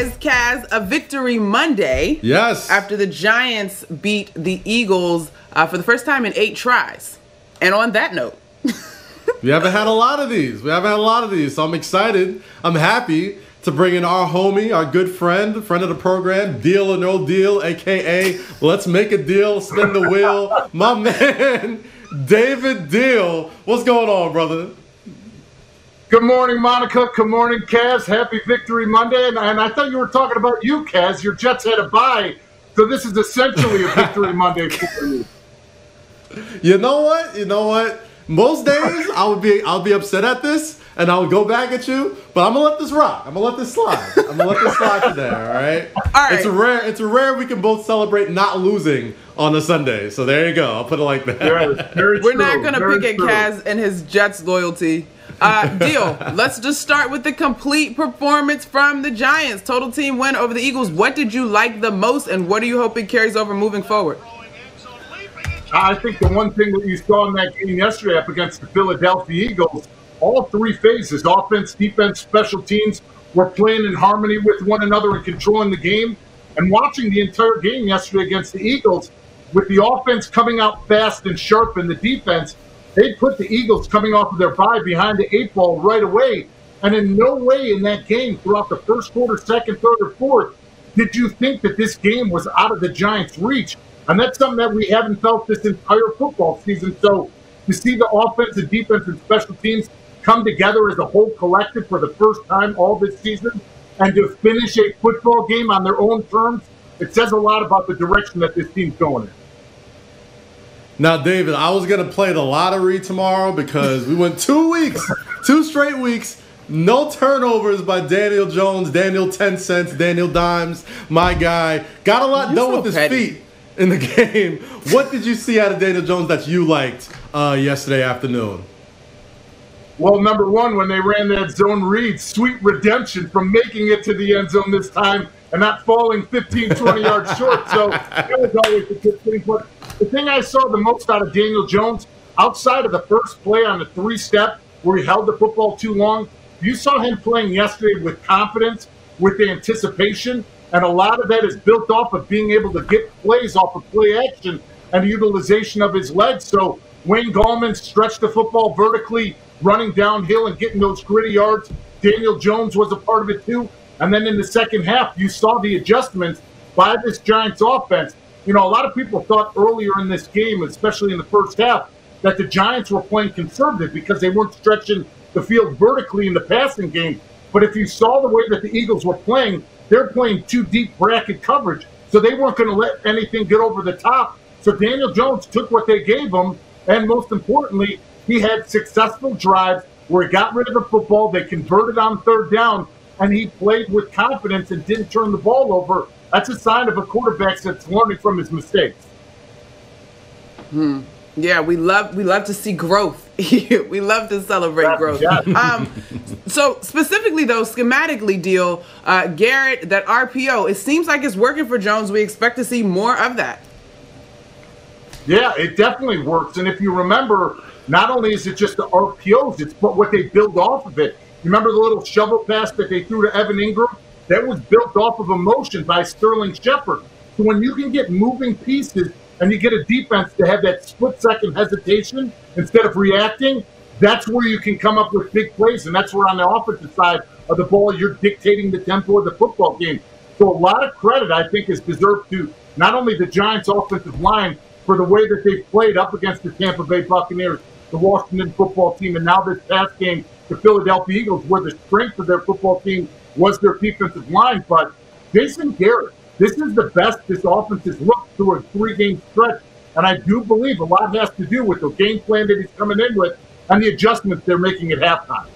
is Kaz a victory Monday. Yes. After the Giants beat the Eagles uh, for the first time in eight tries. And on that note, we haven't had a lot of these. We haven't had a lot of these, so I'm excited. I'm happy to bring in our homie, our good friend, friend of the program, Deal or No Deal, aka Let's Make a Deal, Spin the Wheel. My man, David Diehl. What's going on, brother? Good morning, Monica. Good morning, Kaz. Happy Victory Monday. And, and I thought you were talking about you, Kaz. Your Jets had a bye, so this is essentially a Victory Monday for you. You know what? You know what? Most days I would be I'll be upset at this and I'll go back at you, but I'm gonna let this rock. I'm gonna let this slide. I'm gonna let this slide today, all right? All right. It's a rare it's a rare we can both celebrate not losing on a Sunday. So there you go. I'll put it like that. Very We're true, not going to very pick at. Kaz and his Jets loyalty. Uh, Diehl. Let's just start with the complete performance from the Giants. Total team win over the Eagles. What did you like the most, and what are you hoping carries over moving forward? I think the one thing that you saw in that game yesterday up against the Philadelphia Eagles, all three phases offense, defense, special teams were playing in harmony with one another and controlling the game. And watching the entire game yesterday against the Eagles, with the offense coming out fast and sharp and the defense, they put the Eagles coming off of their bye behind the eight ball right away. And in no way in that game, throughout the first quarter, second, third, or fourth, did you think that this game was out of the Giants' reach. And that's something that we haven't felt this entire football season. So to see the offense and defense and special teams come together as a whole collective for the first time all this season and to finish a football game on their own terms, it says a lot about the direction that this team's going in. Now, David, I was gonna play the lottery tomorrow because we went two weeks, two straight weeks, no turnovers by Daniel Jones, Daniel Ten Cents, Daniel Dimes, my guy. Got a lot You're done so with his petty. feet in the game. What did you see out of Daniel Jones that you liked uh, yesterday afternoon? Well, number one, when they ran that zone read, sweet redemption from making it to the end zone this time and not falling 15, 20 yards short. So that was always a good thing. But the thing I saw the most out of Daniel Jones, outside of the first play on the three step where he held the football too long, you saw him playing yesterday with confidence, with anticipation. And a lot of that is built off of being able to get plays off of play action and the utilization of his legs. So Wayne Gallman stretched the football vertically, running downhill and getting those gritty yards. Daniel Jones was a part of it too. And then in the second half, you saw the adjustments by this Giants offense. You know, a lot of people thought earlier in this game, especially in the first half, that the Giants were playing conservative because they weren't stretching the field vertically in the passing game. But if you saw the way that the Eagles were playing, they're playing two deep bracket coverage. So they weren't going to let anything get over the top. So Daniel Jones took what they gave him. And most importantly, he had successful drives where he got rid of the football. They converted on third down, and he played with confidence and didn't turn the ball over. That's a sign of a quarterback that's learning from his mistakes. Hmm. Yeah, we love we love to see growth. we love to celebrate Yeah, growth. yeah. Um, so specifically though, schematically, Diehl uh, Garrett that RPO. It seems like it's working for Jones. We expect to see more of that. Yeah, it definitely works. And if you remember, not only is it just the RPOs, it's but what they build off of it. Remember the little shovel pass that they threw to Evan Engram? That was built off of emotion by Sterling Shepard. So when you can get moving pieces and you get a defense to have that split second hesitation instead of reacting, that's where you can come up with big plays. And that's where on the offensive side of the ball, you're dictating the tempo of the football game. So a lot of credit, I think, is deserved to not only the Giants' offensive line for the way that they played up against the Tampa Bay Buccaneers, the Washington football team, and now this past game, the Philadelphia Eagles, where the strength of their football team was their defensive line. But Jason Garrett, this is the best this offense has looked through a three-game stretch. And I do believe a lot has to do with the game plan that he's coming in with and the adjustments they're making at halftime.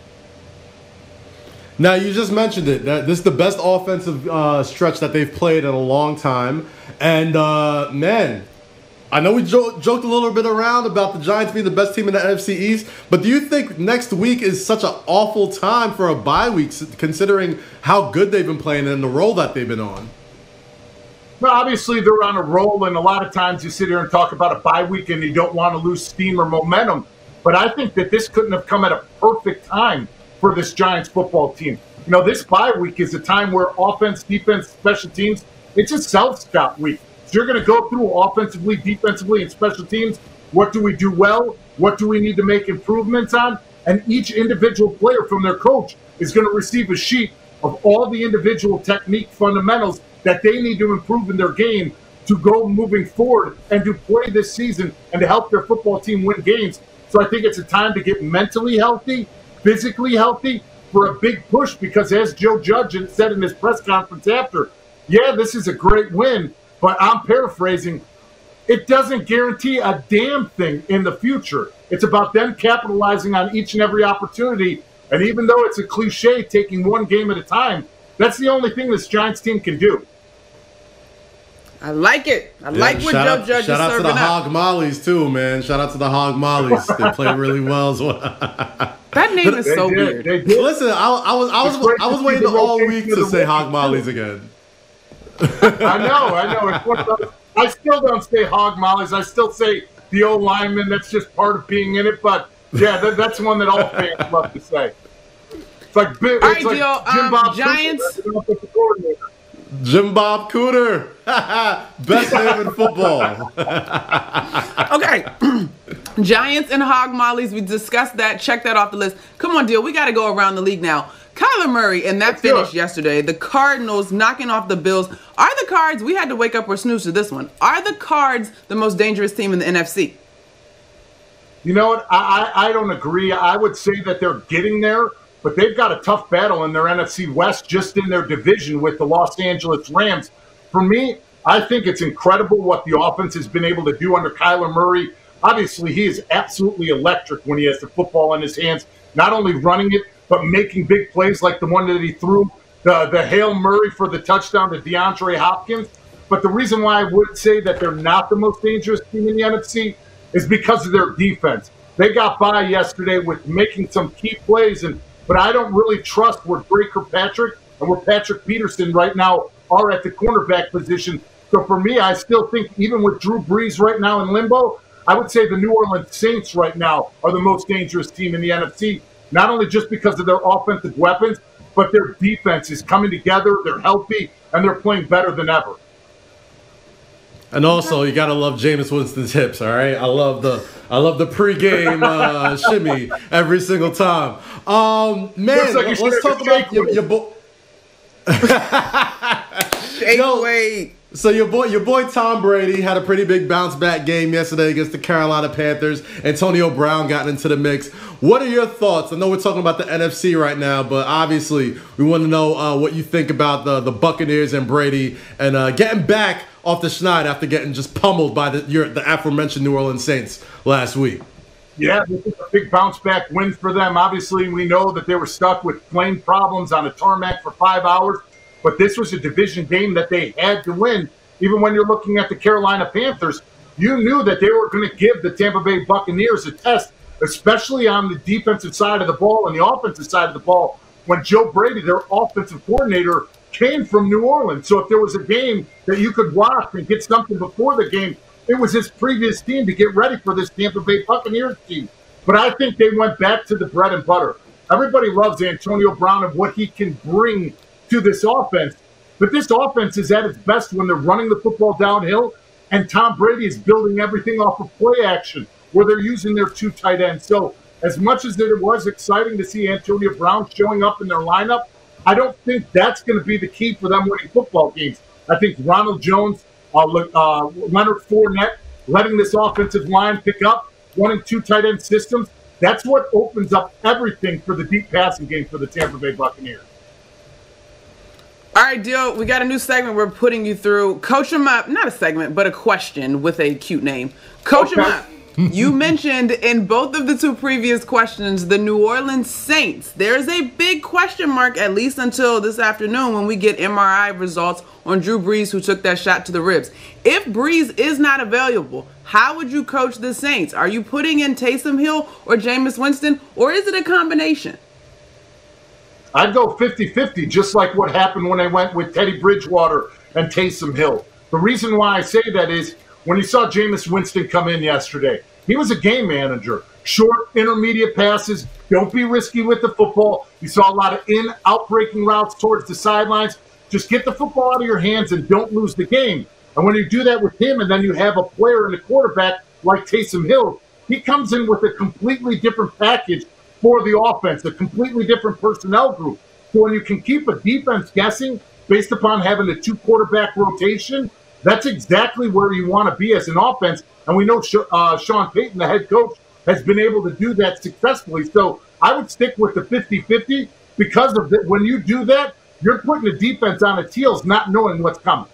Now you just mentioned it. That this is the best offensive uh, stretch that they've played in a long time, and uh, man, I know we jo- joked a little bit around about the Giants being the best team in the NFC East, but do you think next week is such an awful time for a bye week, considering how good they've been playing and the role that they've been on? Well, obviously they're on a roll, and a lot of times you sit here and talk about a bye week and you don't want to lose steam or momentum. But I think that this couldn't have come at a perfect time for this Giants football team. you know, this bye week is a time where offense, defense, special teams, it's a self scout week. You're going to go through offensively, defensively, and special teams. What do we do well? What do we need to make improvements on? And each individual player from their coach is going to receive a sheet of all the individual technique fundamentals that they need to improve in their game to go moving forward and to play this season and to help their football team win games. So I think it's a time to get mentally healthy, physically healthy for a big push because as Joe Judge said in his press conference after, yeah, this is a great win, but I'm paraphrasing, it doesn't guarantee a damn thing in the future. It's about them capitalizing on each and every opportunity. And even though it's a cliche, taking one game at a time, that's the only thing this Giants team can do. I like it. I yeah, like what Joe out, Judge shout is serving out to the up. Hog Mollies too, man. Shout out to the Hog Mollies. they play really well as well. that name is so did, weird. Listen, I, I, was I was I was waiting all week to say Hog Mollies again. I know, I know. I still don't say Hog Mollies. I still say the old lineman. That's just part of being in it. But yeah, that, that's one that all fans love to say. It's like, it's all right, like Diehl. Jim um, Bob Giants. Jim Bob Cooter. Best name in football. okay. Giants and Hog Mollies. We discussed that. Check that off the list. Come on, Diehl. We got to go around the league now. Kyler Murray and that finish yesterday. The Cardinals knocking off the Bills. Are the Cards? We had to wake up or snooze to this one. Are the Cards the most dangerous team in the NFC? You know what? I, I, I don't agree. I would say that they're getting there but they've got a tough battle in their NFC West just in their division with the Los Angeles Rams. For me, I think it's incredible what the offense has been able to do under Kyler Murray. Obviously, he is absolutely electric when he has the football in his hands, not only running it, but making big plays like the one that he threw, the, the Hail Murray for the touchdown to DeAndre Hopkins. But the reason why I would say that they're not the most dangerous team in the NFC is because of their defense. They got by yesterday with making some key plays and but I don't really trust where Dre Patrick and where Patrick Peterson right now are at the cornerback position. So for me, I still think even with Drew Brees right now in limbo, I would say the New Orleans Saints right now are the most dangerous team in the NFC. Not only just because of their offensive weapons, but their defense is coming together. They're healthy and they're playing better than ever. And also, you gotta love Jameis Winston's hips. All right, I love the I love the pregame uh, shimmy every single time. Um, man, like let's talk about your, your boy. Shake Yo, weight. So your boy, your boy Tom Brady had a pretty big bounce back game yesterday against the Carolina Panthers. Antonio Brown got into the mix. What are your thoughts? I know we're talking about the NFC right now, but obviously we want to know uh, what you think about the the Buccaneers and Brady and uh, getting back off the schneid after getting just pummeled by the your, the aforementioned New Orleans Saints last week. Yeah, this is a big bounce back win for them. Obviously, we know that they were stuck with plane problems on a tarmac for five hours. But this was a division game that they had to win. Even when you're looking at the Carolina Panthers, you knew that they were going to give the Tampa Bay Buccaneers a test, especially on the defensive side of the ball and the offensive side of the ball. When Joe Brady, their offensive coordinator, came from New Orleans. So if there was a game that you could watch and get something before the game, it was his previous team to get ready for this Tampa Bay Buccaneers team. But I think they went back to the bread and butter. Everybody loves Antonio Brown and what he can bring to this offense. But this offense is at its best when they're running the football downhill, and Tom Brady is building everything off of play action where they're using their two tight ends. So, as much as it was exciting to see Antonio Brown showing up in their lineup, I don't think that's going to be the key for them winning football games. I think Ronald Jones, uh, uh, Leonard Fournette, letting this offensive line pick up, running two tight end systems, that's what opens up everything for the deep passing game for the Tampa Bay Buccaneers. All right, Diehl. we got a new segment we're putting you through. Coach them up, not a segment, but a question with a cute name. Coach okay. up. you mentioned in both of the two previous questions the New Orleans Saints. There's a big question mark, at least until this afternoon when we get MRI results on Drew Brees, who took that shot to the ribs. If Brees is not available, how would you coach the Saints? Are you putting in Taysom Hill or Jameis Winston, or is it a combination? I'd go 50 50, just like what happened when I went with Teddy Bridgewater and Taysom Hill. The reason why I say that is when you saw Jameis Winston come in yesterday, he was a game manager. short, intermediate passes. Don't be risky with the football. You saw a lot of in out breaking routes towards the sidelines. Just get the football out of your hands and don't lose the game. And when you do that with him, and then you have a player and a quarterback like Taysom Hill, he comes in with a completely different package for the offense, a completely different personnel group. So when you can keep a defense guessing based upon having a two quarterback rotation, that's exactly where you want to be as an offense. And we know uh, Sean Payton, the head coach, has been able to do that successfully. So I would stick with the 50 50 because of that. When you do that, you're putting the defense on its heels, not knowing what's coming.